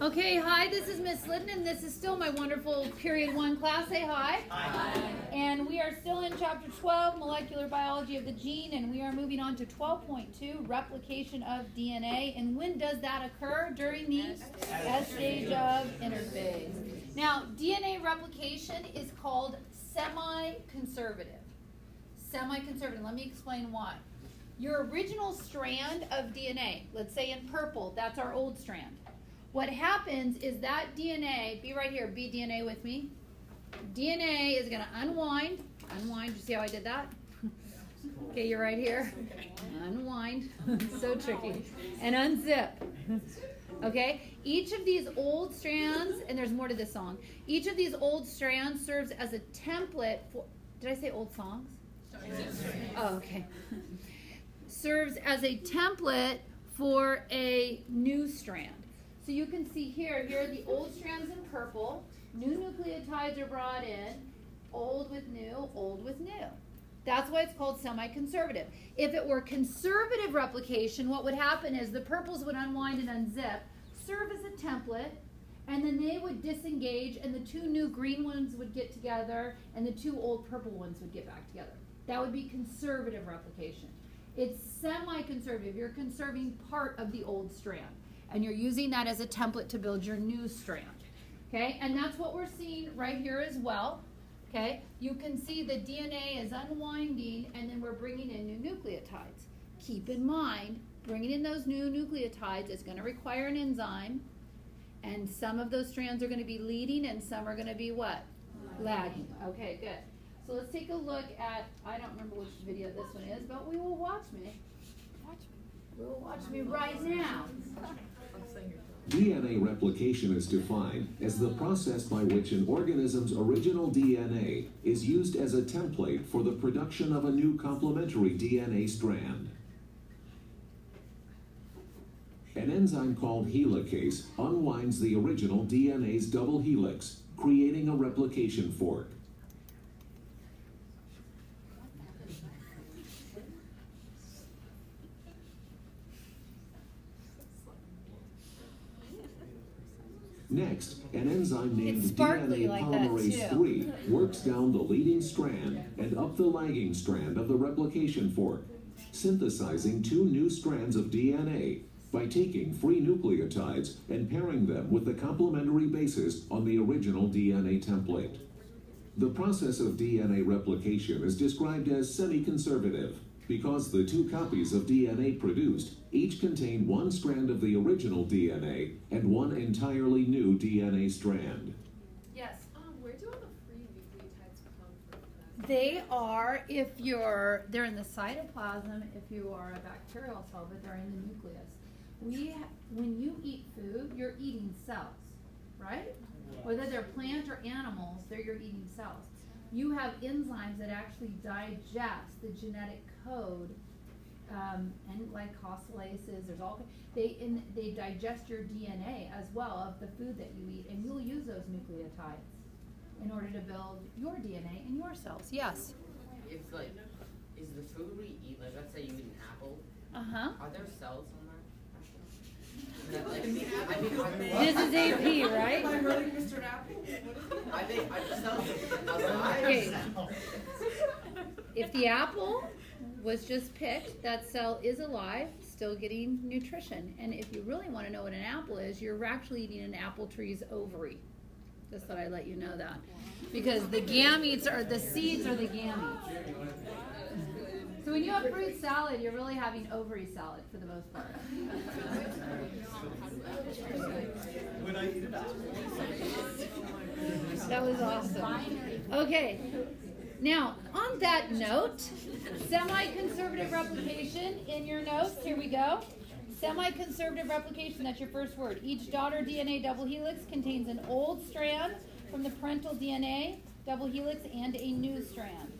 Okay, hi, this is Miss Liddon, and this is still my wonderful period one class. Say hi. Hi. And we are still in chapter 12, molecular biology of the gene, and we are moving on to 12.2, replication of DNA. And when does that occur? During the S stage of interphase. Now, DNA replication is called semi-conservative. Semi-conservative. Let me explain why. Your original strand of DNA, let's say in purple, that's our old strand. What happens is that DNA, be right here, be DNA with me. DNA is going to unwind. Unwind. You see how I did that? okay, you're right here. Unwind. so tricky. And unzip. Okay? Each of these old strands, and there's more to this song, each of these old strands serves as a template for. Did I say old songs? Oh, okay. serves as a template for a new strand. So you can see here, here are the old strands in purple. New nucleotides are brought in, old with new, old with new. That's why it's called semi-conservative. If it were conservative replication, what would happen is the purples would unwind and unzip, serve as a template, and then they would disengage and the two new green ones would get together and the two old purple ones would get back together. That would be conservative replication. It's semi-conservative. You're conserving part of the old strand and you're using that as a template to build your new strand. Okay, and that's what we're seeing right here as well. Okay, you can see the DNA is unwinding and then we're bringing in new nucleotides. Keep in mind, bringing in those new nucleotides is going to require an enzyme and some of those strands are going to be leading and some are going to be what? Lagging. Okay, good. So let's take a look at, I don't remember which video this one is, but we will watch me. Watch me. We will watch me right now. DNA replication is defined as the process by which an organism's original DNA is used as a template for the production of a new complementary DNA strand. An enzyme called helicase unwinds the original DNA's double helix, creating a replication fork. Next, an enzyme named DNA like polymerase 3 works down the leading strand and up the lagging strand of the replication fork, synthesizing two new strands of DNA by taking free nucleotides and pairing them with the complementary bases on the original DNA template. The process of DNA replication is described as semi-conservative because the two copies of DNA produced each contain one strand of the original DNA and one entirely new DNA strand. Yes. Um, where do all the free nucleotides come from? They are if you're they're in the cytoplasm if you are a bacterial cell, but they're in the nucleus. We when you eat food, you're eating cells, right? Whether they're plant or animals, they're you're eating cells. You have enzymes that actually digest the genetic code um, and glycosylases. There's all they in, they digest your DNA as well of the food that you eat, and you'll use those nucleotides in order to build your DNA in your cells. Yes. It's like, is the food we eat like? Let's say you eat an apple. Uh huh. Are there cells on that? this is AP, right? Am I really Mr. Apple? I think are the cells? Okay. If the apple was just picked, that cell is alive, still getting nutrition. And if you really want to know what an apple is, you're actually eating an apple tree's ovary. Just thought I'd let you know that. Because the gametes are, the seeds are the gametes. So when you have fruit salad, you're really having ovary salad for the most part. That was awesome. Okay. Now, on that note, semi-conservative replication in your notes, here we go. Semi-conservative replication, that's your first word. Each daughter DNA double helix contains an old strand from the parental DNA double helix and a new strand.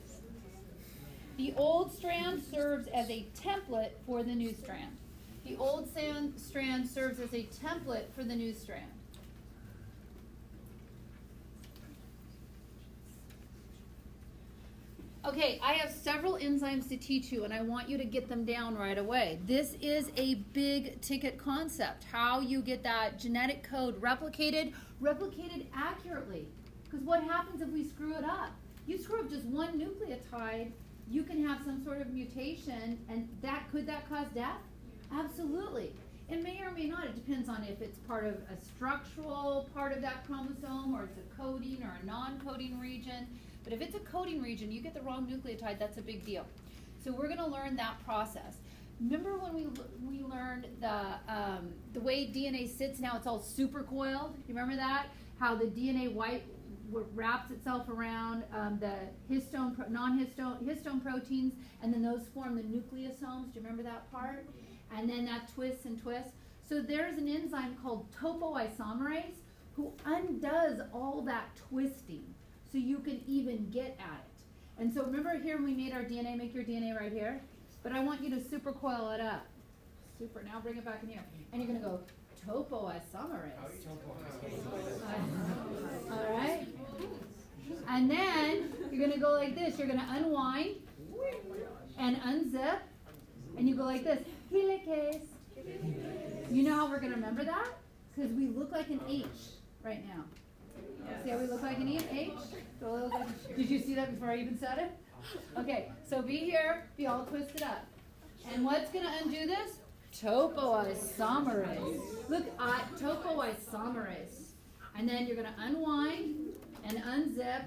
The old strand serves as a template for the new strand. The old strand serves as a template for the new strand. Okay, I have several enzymes to teach you, and I want you to get them down right away. This is a big ticket concept how you get that genetic code replicated, replicated accurately. Because what happens if we screw it up? You screw up just one nucleotide, you can have some sort of mutation, and that could that cause death? Absolutely. It may or may not. It depends on if it's part of a structural part of that chromosome, or it's a coding or a non-coding region. But if it's a coding region, you get the wrong nucleotide, that's a big deal. So we're going to learn that process. Remember when we we learned the um, the way DNA sits now? It's all supercoiled. You remember that? How the DNA white wraps itself around um, the histone, non-histone histone proteins, and then those form the nucleosomes. Do you remember that part? And then that twists and twists. So there's an enzyme called topoisomerase who undoes all that twisting so you can even get at it. And so remember here when we made our DNA, make your DNA right here? But I want you to super coil it up. Super, now bring it back in here. And you're gonna go topoisomerase. All right? And then you're gonna go like this. You're gonna unwind and unzip. And you go like this. Helicase. You know how we're gonna remember that? Because we look like an H right now. See how we look like an H? Did you see that before I even said it? Okay, so be here, be all twisted up. And what's going to undo this? Topoisomerase. Look, uh, topoisomerase. And then you're going to unwind and unzip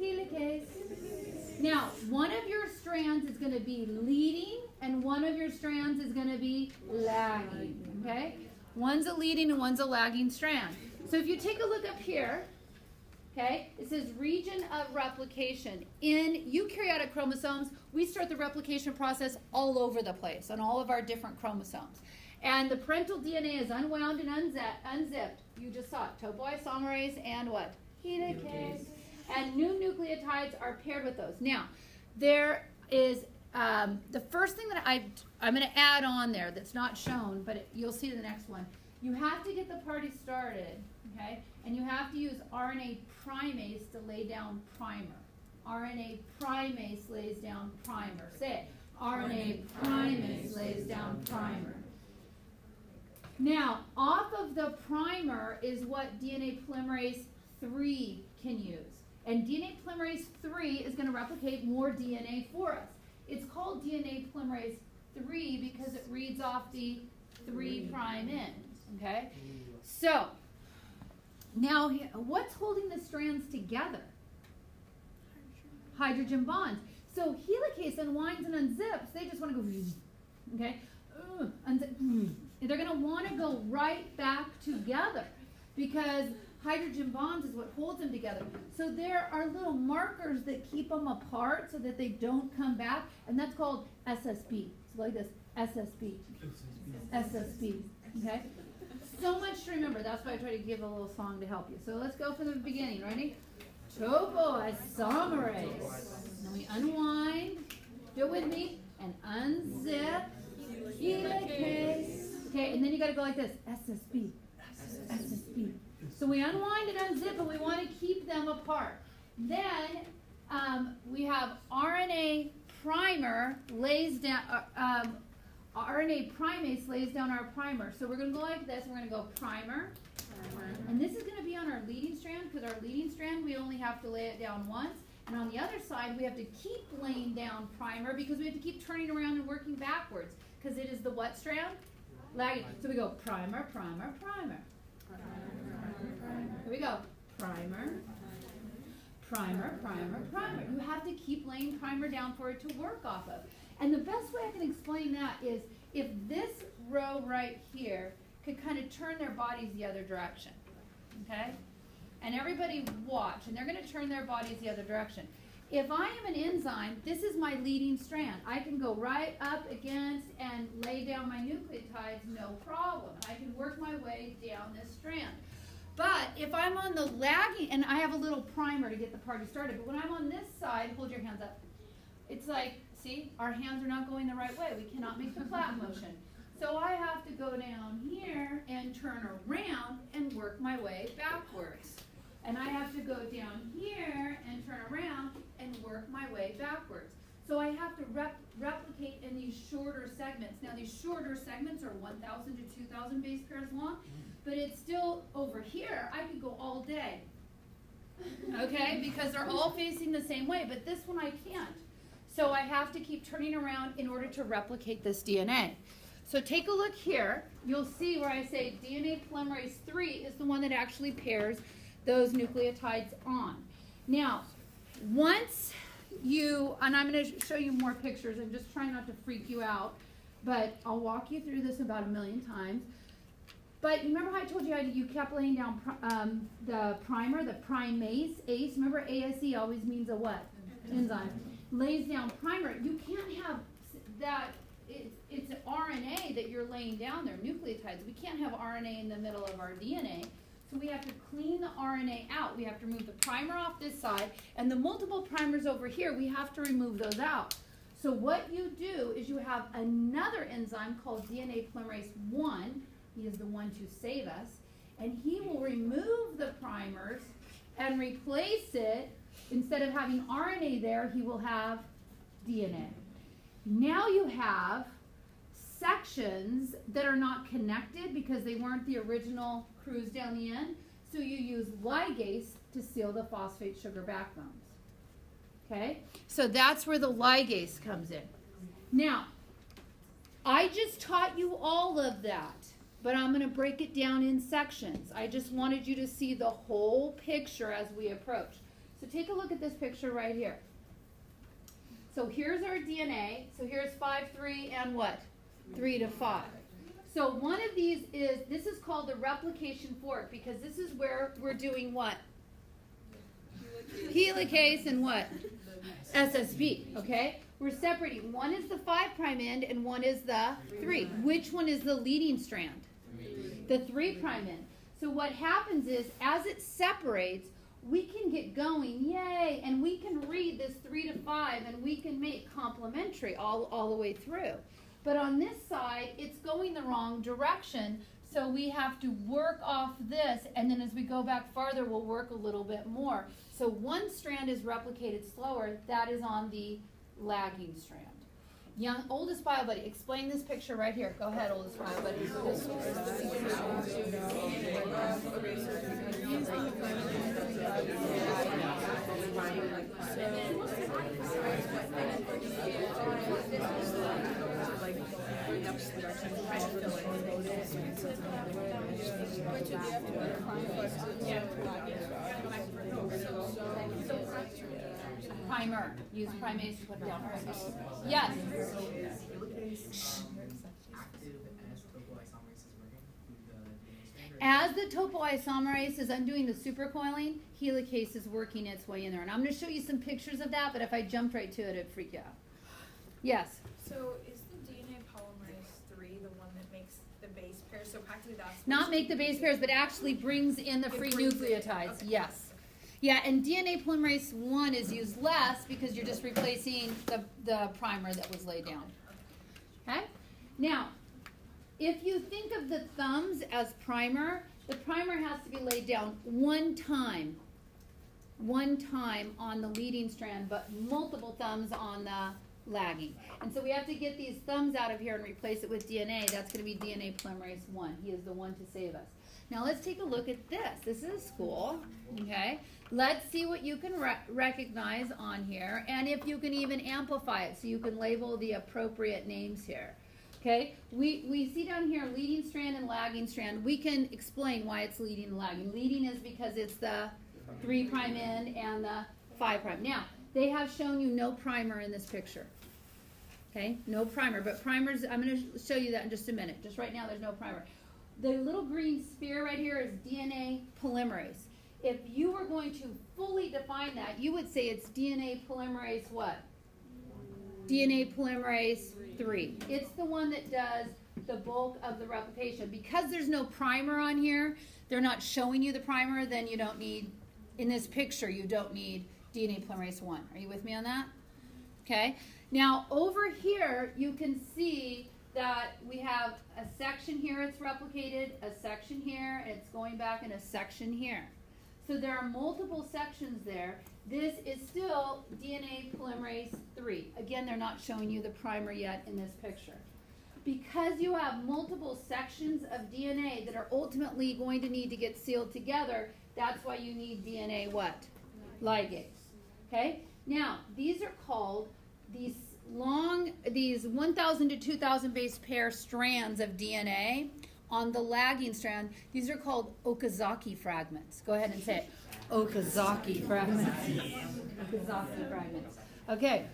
helicase. Now, one of your strands is going to be leading, and one of your strands is going to be lagging. Okay? One's a leading and one's a lagging strand. So if you take a look up here, Okay, it says region of replication. In eukaryotic chromosomes, we start the replication process all over the place on all of our different chromosomes. And the parental DNA is unwound and unzipped. You just saw it, topoisomerase and what? Helicase. And new nucleotides are paired with those. Now, there is um, the first thing that I, I'm going to add on there that's not shown, but it, you'll see the next one. You have to get the party started, okay? And you have to use RNA primase to lay down primer. RNA primase lays down primer. Say it. RNA primase lays down primer. Now, off of the primer is what DNA polymerase 3 can use. And DNA polymerase 3 is going to replicate more DNA for us. It's called DNA polymerase 3 because it reads off the 3 prime end. Okay? So, now, what's holding the strands together? Hydrogen bonds. So helicase unwinds and unzips. They just want to go, okay? Uh, mm. They're going to want to go right back together because hydrogen bonds is what holds them together. So there are little markers that keep them apart so that they don't come back, and that's called SSB. So like this, SSB. SSB. Okay? So much to remember. That's why I try to give a little song to help you. So let's go from the beginning. Ready? Topoisomerase. Then we unwind. Do it with me. And unzip. Okay, and then you got to go like this. SSB. SSB. So we unwind and unzip, and we want to keep them apart. Then um, we have RNA primer lays down. Uh, um, RNA primase lays down our primer. So we're going to go like this. We're going to go primer. And this is going to be on our leading strand because our leading strand, we only have to lay it down once. And on the other side, we have to keep laying down primer because we have to keep turning around and working backwards because it is the what strand? Lagging. So we go primer, primer, primer. Here we go. Primer, primer, primer, primer. You have to keep laying primer down for it to work off of. And the best way I can explain that is if this row right here could kind of turn their bodies the other direction, okay? And everybody watch, and they're going to turn their bodies the other direction. If I am an enzyme, this is my leading strand. I can go right up against and lay down my nucleotides, no problem. I can work my way down this strand. But if I'm on the lagging, and I have a little primer to get the party started, but when I'm on this side, hold your hands up. It's like See, our hands are not going the right way. We cannot make the flat motion. So I have to go down here and turn around and work my way backwards. And I have to go down here and turn around and work my way backwards. So I have to rep- replicate in these shorter segments. Now these shorter segments are one thousand to two thousand base pairs long, mm. but it's still over here, I could go all day. Okay, because they're all facing the same way, but this one I can't. So I have to keep turning around in order to replicate this DNA. So take a look here. You'll see where I say DNA polymerase 3 is the one that actually pairs those nucleotides on. Now, once you, and I'm going to show you more pictures, I'm just trying not to freak you out, but I'll walk you through this about a million times. But remember how I told you I, you kept laying down um, the primer, the primase, ACE. Remember ASE always means a what? Enzyme. Lays down primer. You can't have that. It's, it's RNA that you're laying down there, nucleotides. We can't have RNA in the middle of our DNA. So we have to clean the RNA out. We have to remove the primer off this side, and the multiple primers over here, we have to remove those out. So what you do is you have another enzyme called DNA polymerase 1. He is the one to save us. And he will remove the primers and replace it. Instead of having RNA there, he will have DNA. Now you have sections that are not connected because they weren't the original crews down the end. So you use ligase to seal the phosphate sugar backbones. Okay? So that's where the ligase comes in. Now, I just taught you all of that, but I'm going to break it down in sections. I just wanted you to see the whole picture as we approach. So take a look at this picture right here. So here's our DNA. So here's 5, 3, and what? 3 to 5. So one of these is, this is called the replication fork because this is where we're doing what? Helicase and what? SSB, okay? We're separating. One is the 5 prime end and one is the 3. Which one is the leading strand? The 3 prime end. So what happens is, as it separates, we can get going, yay, and we can read this 3 to 5 and we can make complementary all, all the way through. But on this side, it's going the wrong direction, so we have to work off this, and then as we go back farther, we'll work a little bit more. So one strand is replicated slower, that is on the lagging strand. Young, oldest bio buddy, explain this picture right here. Go ahead, oldest bio buddy. Primer. Use primase to put down. Yes. As the topoisomerase is undoing the supercoiling, helicase is working its way in there. And I'm going to show you some pictures of that, but if I jumped right to it, it'd freak you out. Yes. So is the DNA polymerase three the one that makes the base pair? So practically that's Not make the base pairs, but actually brings in the free nucleotides. okay. Yes. Yeah, and DNA polymerase 1 is used less because you're just replacing the, the primer that was laid down. Okay? Now, if you think of the thumbs as primer, the primer has to be laid down one time. One time on the leading strand, but multiple thumbs on the lagging. And so we have to get these thumbs out of here and replace it with DNA. That's going to be DNA polymerase 1. He is the one to save us. Now let's take a look at this. This is a school, okay? Let's see what you can re- recognize on here and if you can even amplify it so you can label the appropriate names here. Okay, we, we see down here leading strand and lagging strand. We can explain why it's leading and lagging. Leading is because it's the 3 prime end and the 5 prime. Now, they have shown you no primer in this picture. Okay, no primer, but primers, I'm going to show you that in just a minute. Just right now, there's no primer. The little green sphere right here is DNA polymerase. If you were going to fully define that, you would say it's DNA polymerase what? DNA polymerase 3. It's the one that does the bulk of the replication. Because there's no primer on here, they're not showing you the primer, then you don't need, in this picture, you don't need DNA polymerase 1. Are you with me on that? Okay. Now, over here, you can see that we have a section here it's replicated, a section here, it's going back in a section here. So there are multiple sections there. This is still DNA polymerase 3. Again, they're not showing you the primer yet in this picture. Because you have multiple sections of DNA that are ultimately going to need to get sealed together, that's why you need DNA what? Ligase. Okay? Now, these are called these long, these 1,000 to 2,000 base pair strands of DNA on the lagging strand. These are called Okazaki fragments. Go ahead and say it. Okazaki fragments. Okazaki fragments. Okay.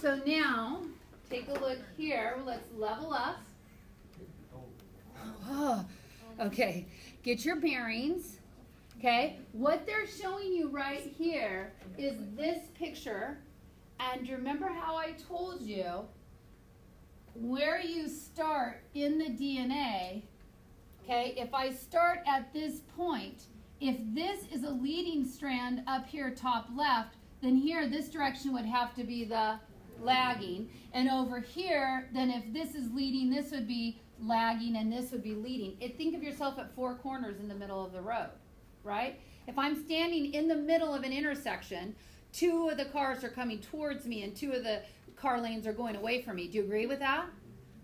So now, take a look here. Let's level up. Oh, okay. Get your bearings. Okay. What they're showing you right here is this picture. And remember how I told you where you start in the DNA, okay, if I start at this point, if this is a leading strand up here top left, then here this direction would have to be the lagging. And over here, then if this is leading, this would be lagging and this would be leading. It, think of yourself at four corners in the middle of the road, right? If I'm standing in the middle of an intersection, two of the cars are coming towards me and two of the car lanes are going away from me. Do you agree with that?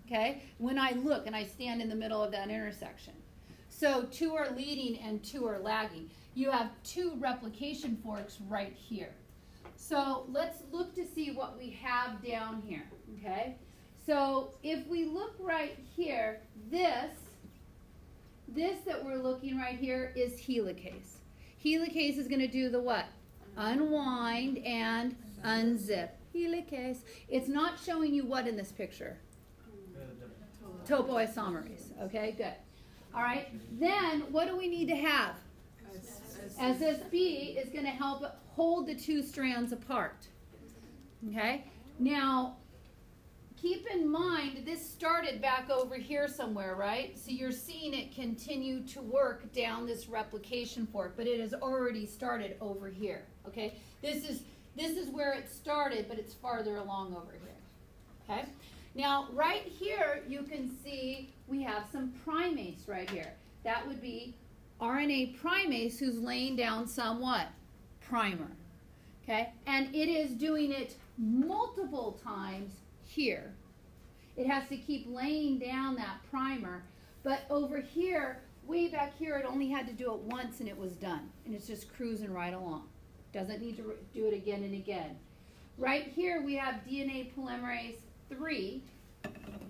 Okay? When I look and I stand in the middle of that intersection. So two are leading and two are lagging. You have two replication forks right here. So let's look to see what we have down here. Okay? So if we look right here, this, this that we're looking right here is helicase. Helicase is going to do the what? Unwind and unzip helicase. It's not showing you what in this picture? Topoisomerase. Okay, good. All right. Then what do we need to have? SSB is going to help hold the two strands apart. Okay. Now, keep in mind this started back over here somewhere, right? So you're seeing it continue to work down this replication fork, but it has already started over here. Okay. This is this is where it started, but it's farther along over here. Okay? Now, right here, you can see we have some primase right here. That would be RNA primase who's laying down some what? Primer. Okay? And it is doing it multiple times here. It has to keep laying down that primer. But over here, way back here, it only had to do it once and it was done. And it's just cruising right along. Doesn't need to do it again and again. Right here we have DNA polymerase 3.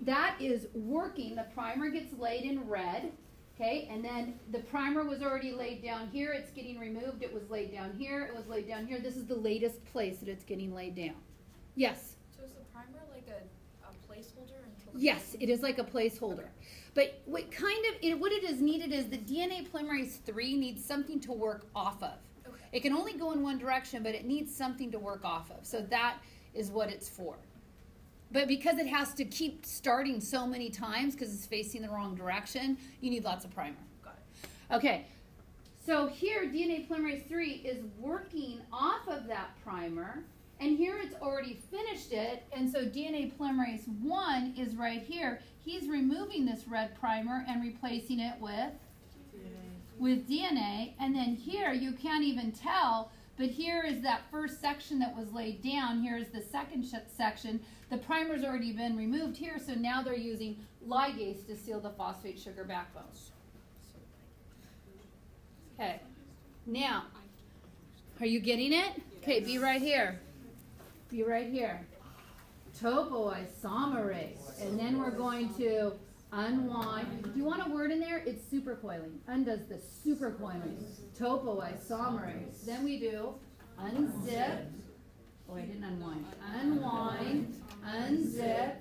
That is working. The primer gets laid in red. Okay, and then the primer was already laid down here. It's getting removed. It was laid down here. It was laid down here. This is the latest place that it's getting laid down. Yes? So is the primer like a, a placeholder until Yes, it is like a placeholder. But what kind of, it, what it is needed is the DNA polymerase 3 needs something to work off of. It can only go in one direction, but it needs something to work off of. So that is what it's for. But because it has to keep starting so many times because it's facing the wrong direction, you need lots of primer. Got it. Okay. So here, DNA polymerase 3 is working off of that primer. And here it's already finished it. And so DNA polymerase 1 is right here. He's removing this red primer and replacing it with with DNA, and then here you can't even tell, but here is that first section that was laid down. Here is the second section. The primer's already been removed here, so now they're using ligase to seal the phosphate sugar backbones. Okay, now, are you getting it? Okay, be right here. Be right here. Topoisomerase. And then we're going to unwind. Do you want a word in there? It's supercoiling. Undoes the supercoiling. Topoisomerase. Then we do unzip. Oh, I didn't unwind. Unwind, unzip,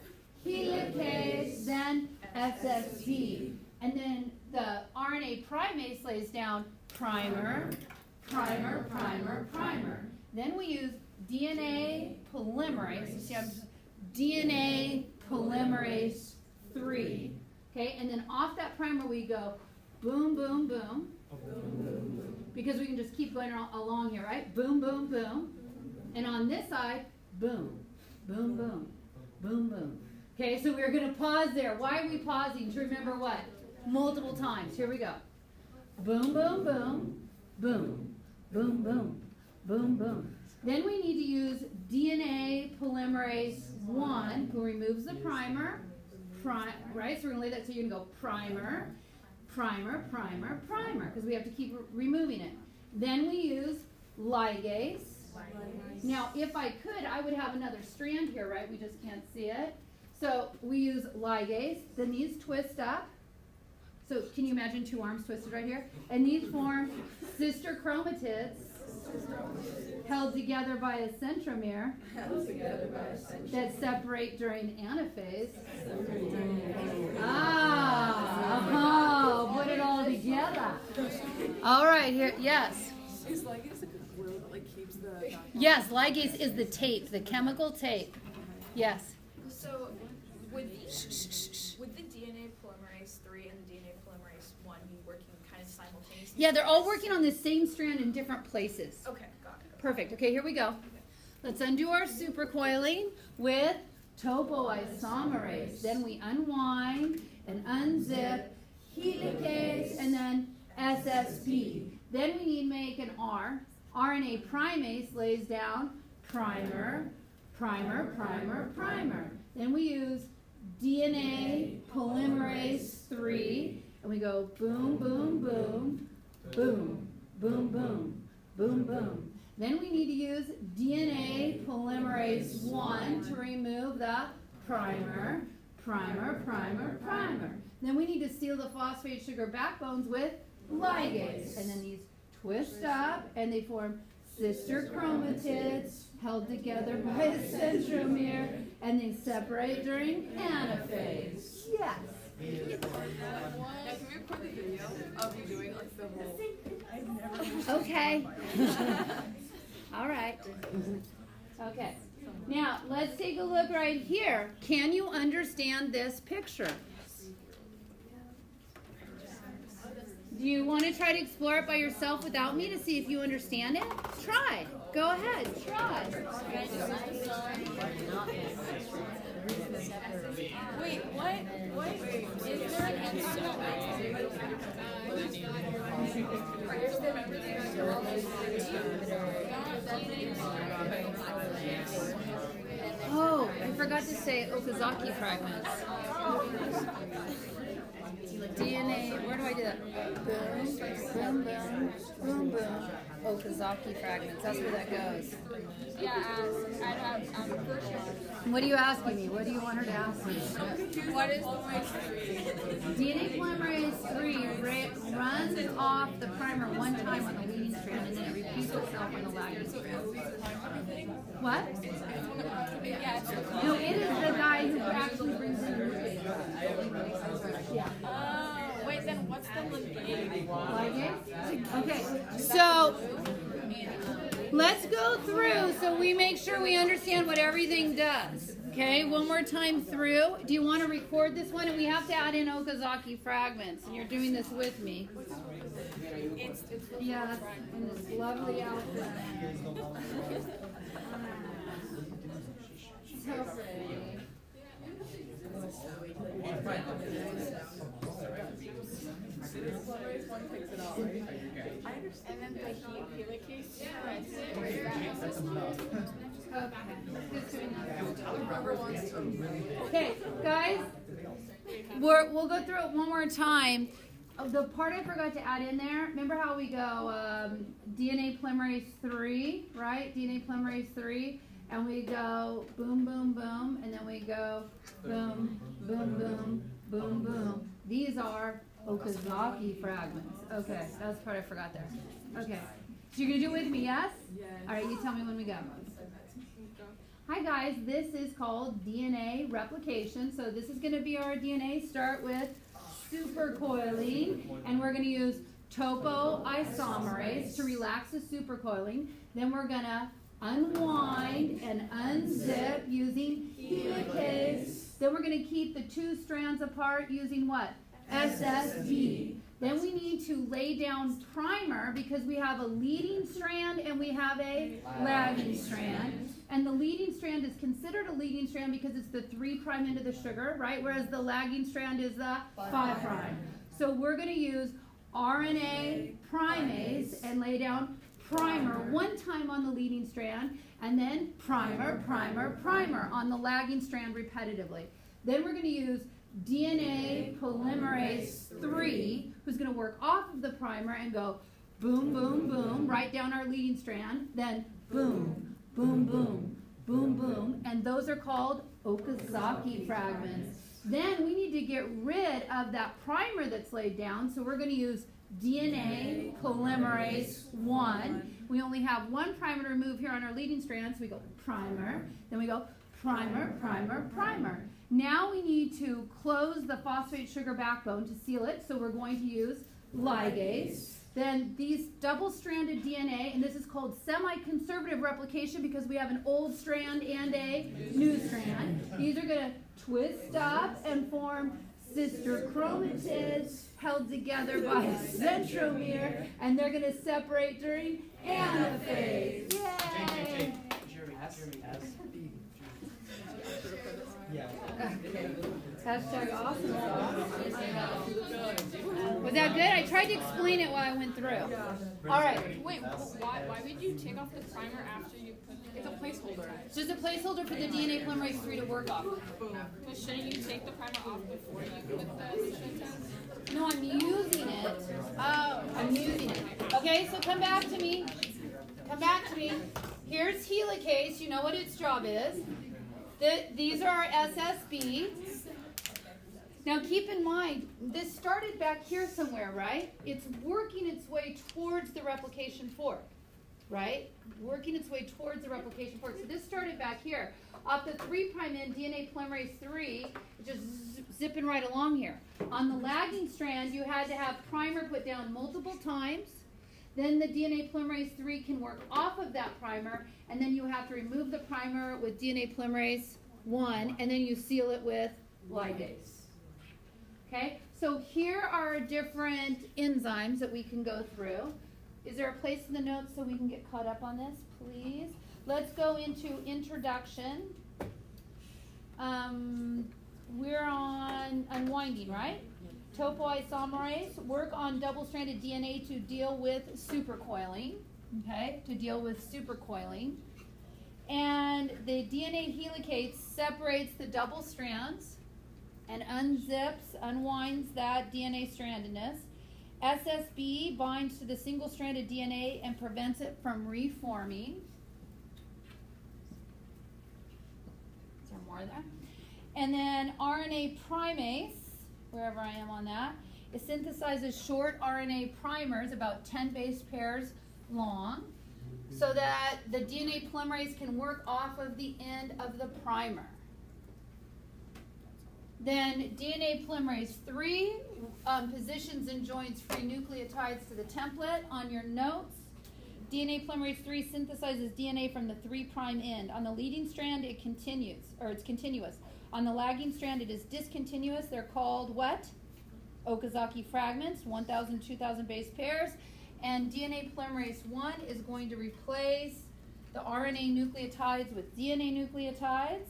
helicase, then SSB. And then the RNA primase lays down primer, primer, primer, primer. Then we use DNA polymerase. See, I'm DNA polymerase 3. Okay, and then off that primer we go boom, boom, boom. Because we can just keep going along here, right? Boom, boom, boom. And on this side, boom, boom, boom, boom, boom. Okay, so we're going to pause there. Why are we pausing? To remember what? Multiple times. Here we go. Boom, boom, boom. boom, boom, boom, boom, boom. Then we need to use DNA polymerase one, who removes the primer, pri- right? So we're gonna lay that so you can go primer, primer, primer, primer, because we have to keep re- removing it. Then we use ligase. Now, if I could, I would have another strand here, right? We just can't see it. So we use ligase. Then these twist up. So can you imagine two arms twisted right here? And these form sister chromatids held together by a centromere that separate during anaphase. Ah, oh, put it all together. All right, here, yes. Is ligase a glue that like keeps the? Yes, ligase is the tape, the chemical tape. Yes. So would the, would the DNA polymerase three and the DNA polymerase one be working kind of simultaneously? Yeah, they're all working on the same strand in different places. Okay, got it. Perfect. Okay, here we go. Let's undo our supercoiling with topoisomerase. Then we unwind and unzip helicase and then SSB. Then we need to make an R. RNA primase lays down primer, primer, primer, primer. Then we use DNA polymerase 3 and we go boom, boom, boom, boom, boom, boom, boom, boom. Then we need to use DNA polymerase 1 to remove the primer, primer, primer, primer. Then we need to seal the phosphate sugar backbones with ligase. And then these twist up and they form sister chromatids held together by a centromere and they separate during anaphase. Yes. Okay. All right. Okay. Now, let's take a look right here. Can you understand this picture? Do you want to try to explore it by yourself without me to see if you understand it? Try. Go ahead. Try. Wait, what? What? Is there an Oh, I forgot to say Okazaki fragments. DNA, where do I do that? Boom, boom, boom, boom, boom. Okazaki fragments, that's where that goes. Yeah, ask. I don't, I'm for sure. What are you asking me? What do you want her to ask me? What is the DNA polymerase 3 runs off the primer one time on the leading strand and then it repeats itself on the lagging strand. What? No, it is the guy who actually brings in the nucleus. Yeah. Uh, wait, then what's the ligase? Ligase? Okay, so let's go through so we make sure we understand what everything does. Okay, one more time through. Do you want to record this one? And we have to add in Okazaki fragments, and you're doing this with me. Yes, in this lovely outfit. So pretty. And then the he- helicase? Okay, guys, we're, we'll go through it one more time. Uh, The part I forgot to add in there, remember how we go um, DNA polymerase 3, right? DNA polymerase 3, and we go boom, boom, boom, and then we go boom, boom, boom, boom, boom. These are Okazaki fragments. Okay, that's the part I forgot there. Okay, so you're gonna do it with me, yes? Yes. All right, you tell me when we go. Hi guys, this is called DNA replication. So this is going to be our DNA. Start with supercoiling, and we're going to use topoisomerase to relax the supercoiling. Then we're going to unwind and unzip using helicase. Then we're going to keep the two strands apart using what? SSB. Then we need to lay down primer because we have a leading strand and we have a lagging strand. And the leading strand is considered a leading strand because it's the 3 prime end of the sugar, right? Whereas the lagging strand is the 5 prime. So we're going to use RNA primase and lay down primer one time on the leading strand, and then primer, primer, primer on the lagging strand repetitively. Then we're going to use DNA polymerase 3, who's going to work off of the primer and go boom, boom, boom, right down our leading strand, then boom, boom, boom, boom, boom, and those are called Okazaki fragments. Then we need to get rid of that primer that's laid down, so we're going to use DNA polymerase 1. We only have one primer to remove here on our leading strand, so we go primer, then we go primer, primer, primer. Now we need to close the phosphate sugar backbone to seal it, so we're going to use ligase. Then these double-stranded DNA, and this is called semi-conservative replication because we have an old strand and a new strand. These are going to twist up and form sister chromatids held together by a centromere, and they're going to separate during anaphase. Yay! Hashtag awesome Was that good? I tried to explain it while I went through. All right. Wait, why, why would you take off the primer after you put It's a placeholder. It's just a placeholder for the DNA polymerase 3 to work off. But shouldn't you take the primer off before you put the initial test? No, I'm using it. Oh, I'm using it. Okay, so come back to me. Come back to me. Here's helicase. You know what its job is. The, these are our SSB. Now keep in mind, this started back here somewhere, right? It's working its way towards the replication fork, right? Working its way towards the replication fork. So this started back here. Off the 3' prime end, DNA polymerase 3, just zipping right along here. On the lagging strand, you had to have primer put down multiple times. Then the DNA polymerase 3 can work off of that primer, and then you have to remove the primer with DNA polymerase 1, and then you seal it with ligase. Okay, so here are different enzymes that we can go through. Is there a place in the notes so we can get caught up on this, please? Let's go into introduction. Um, we're on unwinding, right? Topoisomerase, work on double-stranded DNA to deal with supercoiling, okay, to deal with supercoiling. And the DNA helicase separates the double strands and unzips, unwinds that DNA strandedness. SSB binds to the single stranded DNA and prevents it from reforming. Is there more there? And then RNA primase, wherever I am on that, it synthesizes short RNA primers, about 10 base pairs long, so that the DNA polymerase can work off of the end of the primer. Then DNA polymerase 3 um, positions and joins free nucleotides to the template on your notes. DNA polymerase 3 synthesizes DNA from the 3' end. On the leading strand, it continues, or it's continuous. On the lagging strand, it is discontinuous. They're called what? Okazaki fragments, 1,000, 2,000 base pairs. And DNA polymerase 1 is going to replace the RNA nucleotides with DNA nucleotides.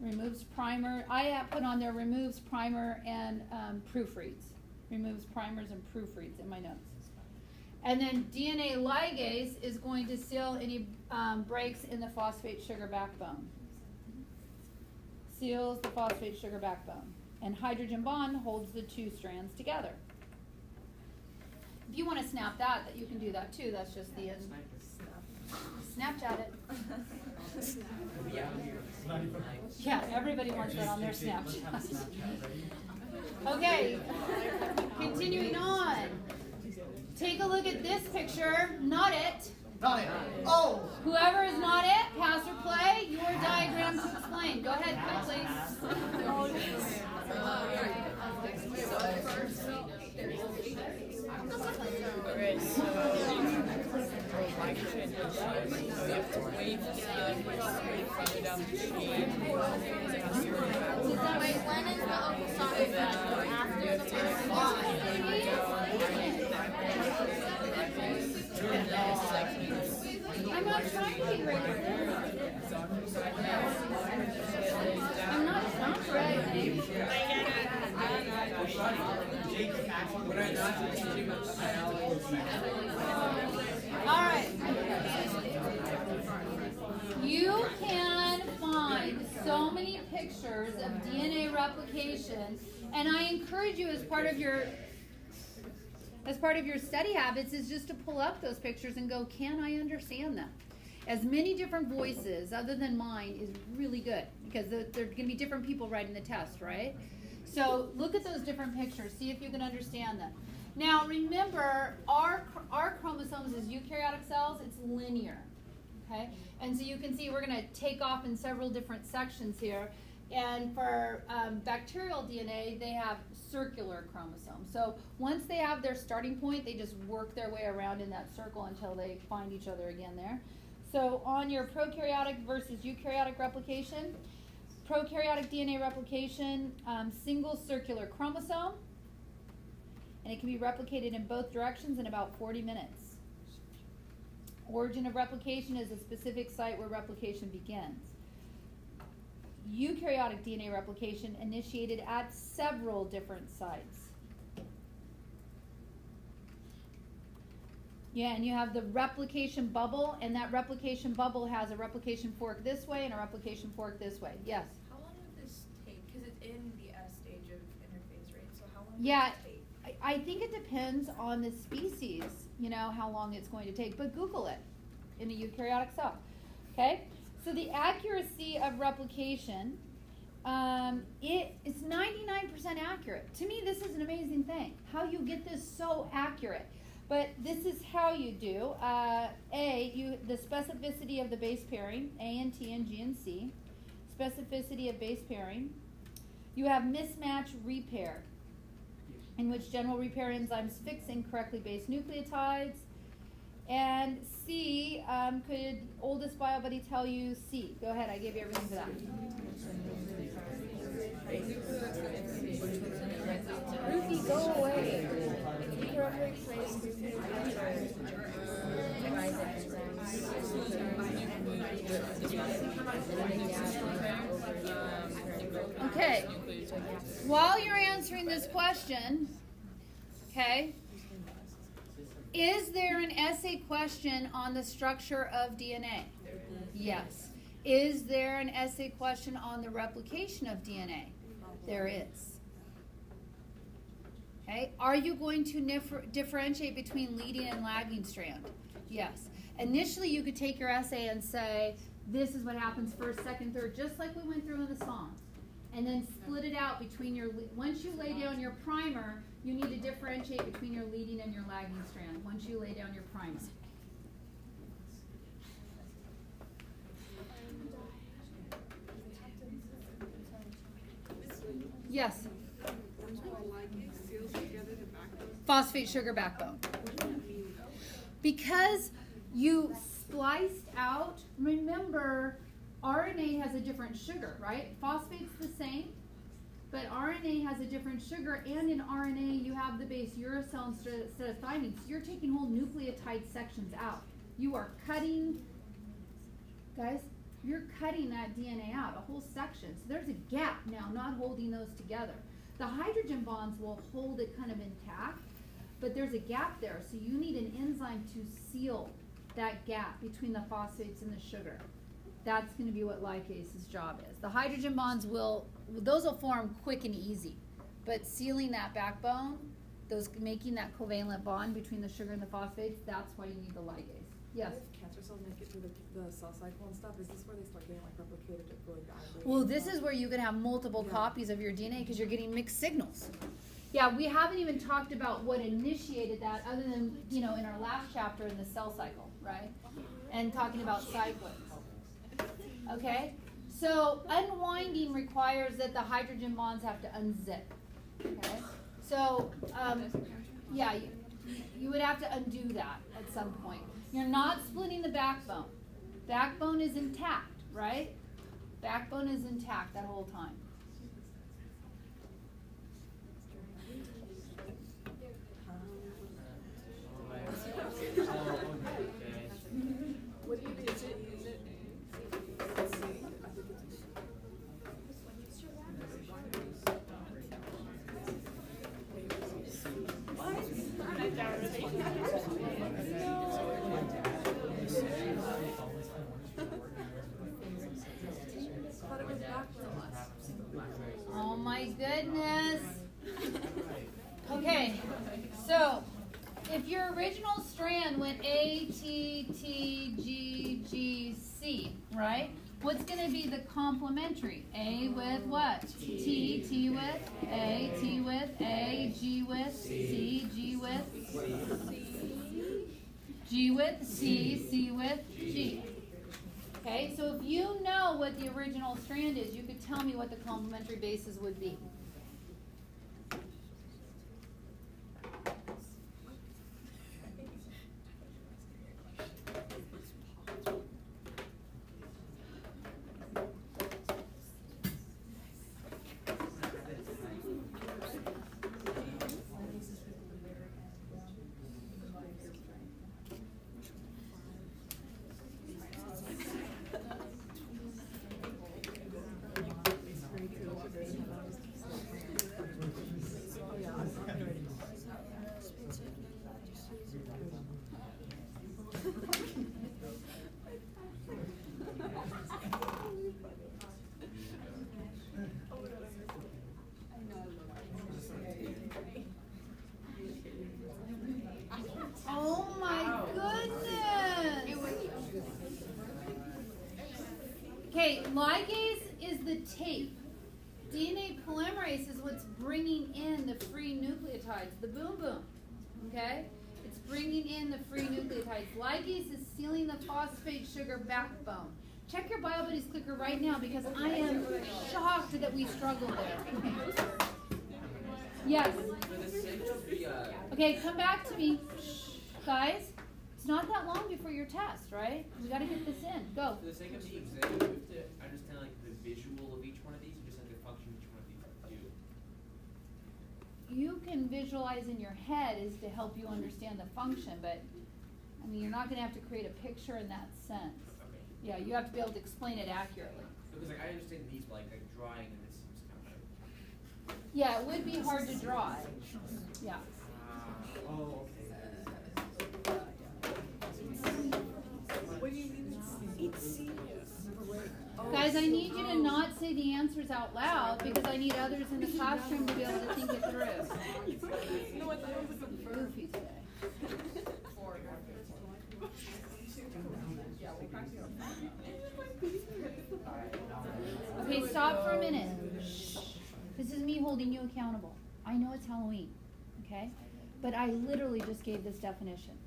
Removes primer. I put on there removes primer and um, proofreads. Removes primers and proofreads in my notes. And then DNA ligase is going to seal any um, breaks in the phosphate sugar backbone. Seals the phosphate sugar backbone. And hydrogen bond holds the two strands together. If you want to snap that, that you can do that too. That's just the end. Snapchat it. yeah, everybody wants that on their Snapchat. okay, continuing on. Take a look at this picture. Not it. Not it. Oh! Whoever is not it, pass or play. Your diagram to explain. Go ahead, please. Okay, so nitrogen we have to wait to see like way further down the chain. Wait, when is the ultrasonic after the first I'm not trying to be racist. All right. You can find so many pictures of DNA replication, and I encourage you as part of your as part of your study habits is just to pull up those pictures and go, can I understand them? As many different voices other than mine is really good because there are going to be different people writing the test, right? So look at those different pictures, see if you can understand them. Now remember, our our chromosomes as eukaryotic cells, it's linear. Okay? And so you can see we're going to take off in several different sections here. And for um, bacterial DNA, they have circular chromosomes. So once they have their starting point, they just work their way around in that circle until they find each other again there. So on your prokaryotic versus eukaryotic replication, prokaryotic DNA replication, um, single circular chromosome, and it can be replicated in both directions in about 40 minutes. Origin of replication is a specific site where replication begins. Eukaryotic DNA replication initiated at several different sites. Yeah, and you have the replication bubble, and that replication bubble has a replication fork this way and a replication fork this way. Yes? How long would this take? Because it's in the S stage of interphase, right? So how long Yeah, would this take? I, I think it depends on the species, you know, how long it's going to take. But Google it in a eukaryotic cell. Okay? So the accuracy of replication, um, it, it's 99% accurate. To me, this is an amazing thing. How you get this so accurate. But this is how you do. Uh, a, you the specificity of the base pairing, A and T and G and C. Specificity of base pairing. You have mismatch repair in which general repair enzymes fix incorrectly based nucleotides. And C, um, could oldest bio buddy tell you C? Go ahead, I gave you everything for that. Ruthie, go away. Okay. While you're answering this question, okay, is there an essay question on the structure of DNA? Yes. Is there an essay question on the replication of DNA? There is. Okay. Are you going to differentiate between leading and lagging strand? Yes. Initially, you could take your essay and say, this is what happens first, second, third, just like we went through in the song. And then split it out between your, once you lay down your primer, you need to differentiate between your leading and your lagging strand, once you lay down your primer. Yes, phosphate sugar backbone. Because you spliced out, remember, RNA has a different sugar, right? Phosphate's the same, but RNA has a different sugar, and in RNA you have the base uracil instead of thymine. So you're taking whole nucleotide sections out. You are cutting, guys, you're cutting that DNA out, a whole section. So there's a gap now, not holding those together. The hydrogen bonds will hold it kind of intact, but there's a gap there. So you need an enzyme to seal that gap between the phosphates and the sugar. That's going to be what ligase's job is. The hydrogen bonds will, those will form quick and easy, but sealing that backbone, those making that covalent bond between the sugar and the phosphates, that's why you need the ligase. Yes. If cancer cells make it through the, the cell cycle and stuff, is this where they start getting like replicated really badly? Well, this is where you could have multiple Yeah. copies of your DNA because you're getting mixed signals. Yeah, we haven't even talked about what initiated that other than, you know, in our last chapter in the cell cycle, right? And talking about cyclins. Okay? So unwinding requires that the hydrogen bonds have to unzip. Okay? So, um, yeah, you, you would have to undo that at some point. You're not splitting the backbone. Backbone is intact, right? Backbone is intact that whole time. What do you. Oh my goodness. Okay, so if your original strand went A, T, T, G, G, C, right? What's going to be the complementary? A with what? T, T with A, T with A, G with C, G with G with C, C with G. Okay, so if you know what the original strand is, you could tell me what the complementary bases would be. Oh my goodness! Okay, ligase is the tape. DNA polymerase is what's bringing in the free nucleotides, the boom boom. Okay? It's bringing in the free nucleotides. Ligase is sealing the phosphate sugar backbone. Check your BioBuddies clicker right now because I am shocked that we struggled there. Yes. For the sake of the, uh, Okay, come back to me. Shh. Guys, it's not that long before your test, right? We gotta get this in. Go. for the sake of the exam, you have to understand like the visual of each one of these, or just like the function each one of these do. You can visualize in your head is to help you understand the function, but I mean, you're not gonna have to create a picture in that sense. Okay. Yeah, you have to be able to explain it accurately. Because like I understand these, but like, like drawing and this seems kind of. Yeah, it would be hard to draw. it. Yeah. Uh, oh, okay. Guys, I need you to not say the answers out loud because I need others in the classroom to be able to think it through. Goofy today. Okay, stop for a minute. Shh. This is me holding you accountable. I know it's Halloween, okay? But I literally just gave this definition.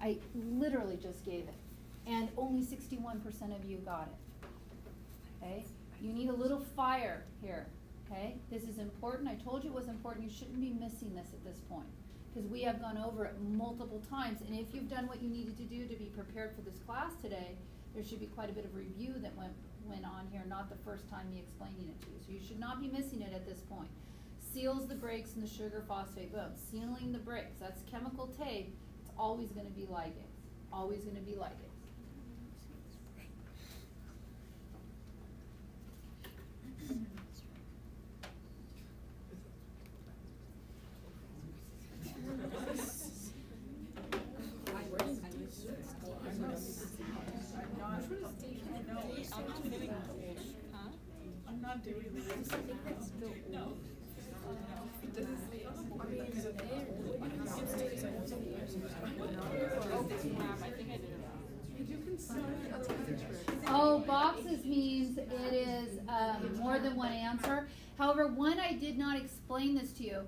I literally just gave it. And only 61% of you got it. Okay? You need a little fire here. Okay? This is important. I told you it was important. You shouldn't be missing this at this point. Because we have gone over it multiple times. And if you've done what you needed to do to be prepared for this class today, there should be quite a bit of review that went, went on here, not the first time me explaining it to you. So you should not be missing it at this point. Seals the breaks in the sugar phosphate boom. Sealing the breaks. That's chemical tape. Always going to be ligase. Always going to be ligase. I'm not doing this. No. It doesn't say on the board. You can sign attachment. Oh, it is um, more than one answer. However, one I did not explain this to you.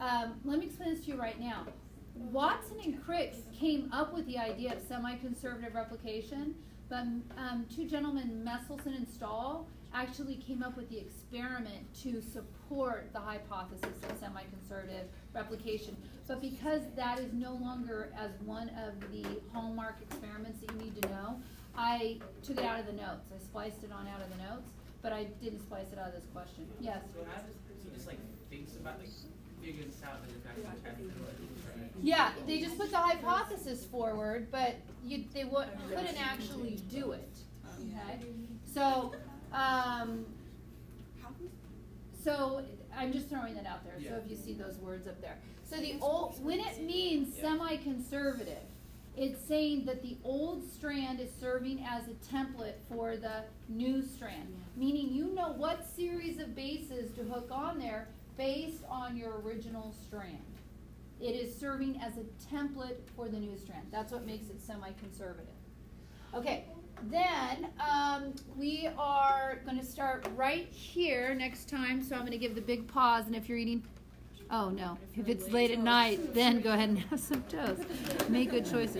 Um, let me explain this to you right now. Watson and Crick came up with the idea of semi-conservative replication, but um, two gentlemen, Meselson and Stahl, actually came up with the experiment to support the hypothesis of semi-conservative replication. But because that is no longer as one of the hallmark experiments that you need to know, I took it out of the notes. I spliced it on out of the notes, but I didn't splice it out of this question. Yes? So how does he just like thinks about like figuring this out and then actually tries to do? Yeah, they just put the hypothesis forward, but you, they w- couldn't actually do it. Okay? So, um, so I'm just throwing that out there, so if you see those words up there. So the old, when it means semi-conservative, it's saying that the old strand is serving as a template for the new strand. Meaning you know what series of bases to hook on there based on your original strand. It is serving as a template for the new strand. That's what makes it semi-conservative. Okay, then um, we are going to start right here next time. So I'm going to give the big pause, and if you're eating, oh no, if it's late at night, then go ahead and have some toast. Make good choices.